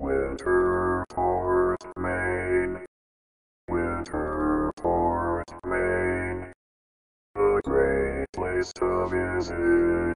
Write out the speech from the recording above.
Winterport, Maine. Winterport, Maine. A great place to visit.